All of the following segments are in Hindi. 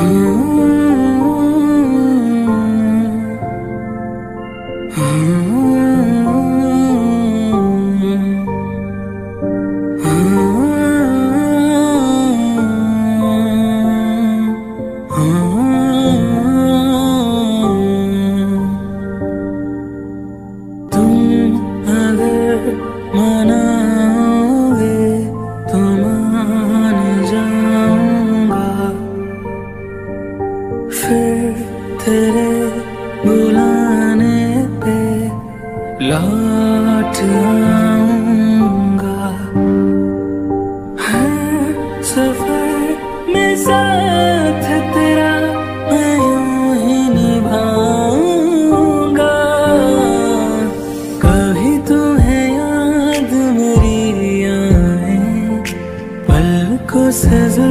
Mm-hmm. तेरे बुलाने पे लौट आऊँगा। है सफ़र में साथ तेरा मैं यूँ ही निभाऊँगा। कभी तुम्हें याद मेरी आए पल को सजा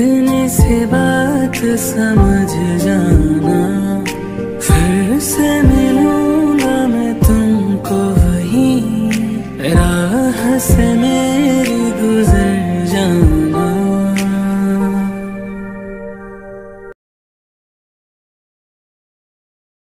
इतनी से बात समझ जाना। फिर से मिलूँगा मैं तुमको वही। राह से मैं